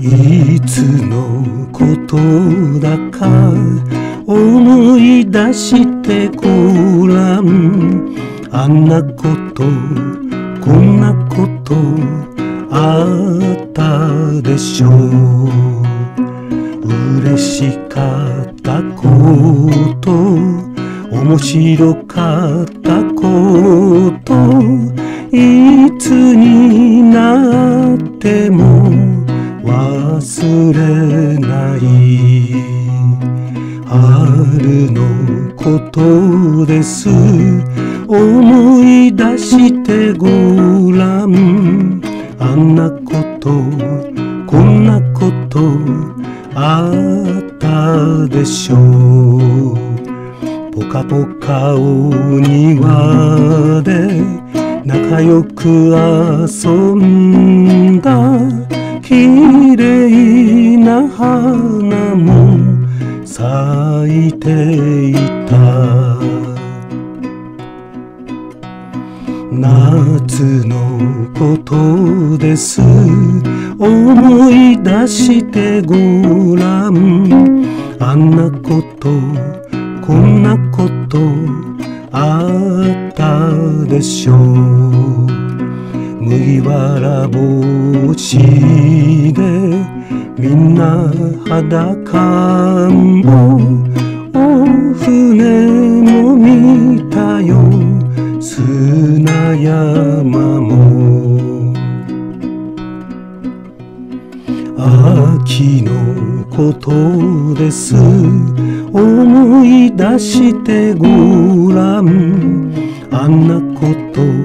いつのことだか思い出してごらん。あんなことこんなことあったでしょう。嬉しかったこと面白かったこと。ても忘れない春のことです。思い出してごらん。あんなことこんなことあったでしょう。ぽかぽかお庭で仲良く遊んだ。綺麗な花も咲いていた。夏のことです。思い出してごらん。あんなことこんなことわら帽子でみんな裸もお船も見たよ。砂山も。秋のことです。思い出してごらん。あんなこと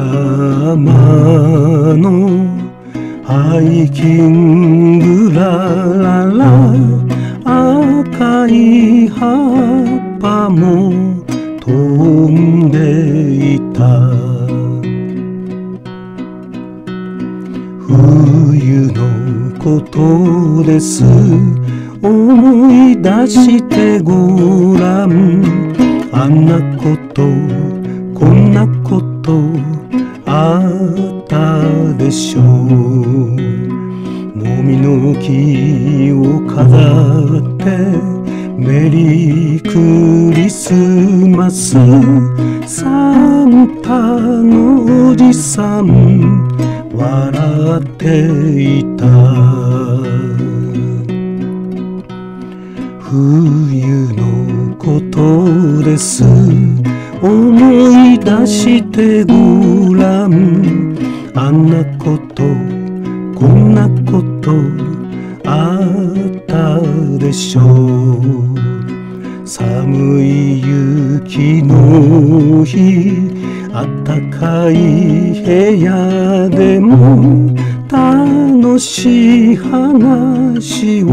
山のハイキングラララ赤い葉っぱも飛んでいた。冬のことです。思い出してごらん。あんなことこんなことあったでしょう。もみの木を飾ってメリークリスマス。サンタのおじさん笑っていた。てごらん。あんなことこんなことあったでしょう。寒い雪の日あったかい部屋でも楽しい話を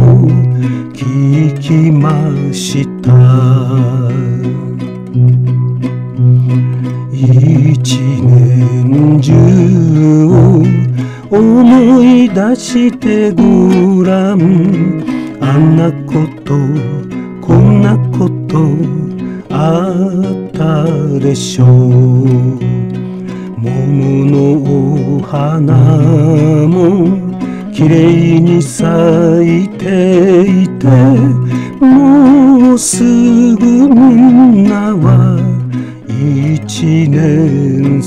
聞きました。一年中を思い出してごらん。あんなことこんなことあったでしょう。桃のお花もきれいに咲いて一年